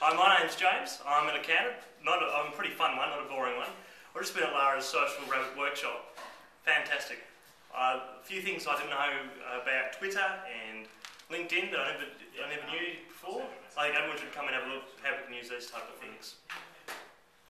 Hi, my name's James. I'm an accountant. Not a, I'm a pretty fun one, not a boring one. I've just been at Lara's Social Rabbit Workshop. Fantastic. Uh, a few things I didn't know about Twitter and LinkedIn that I never, I never knew before. I think everyone should come and have a look how we can use these type of things.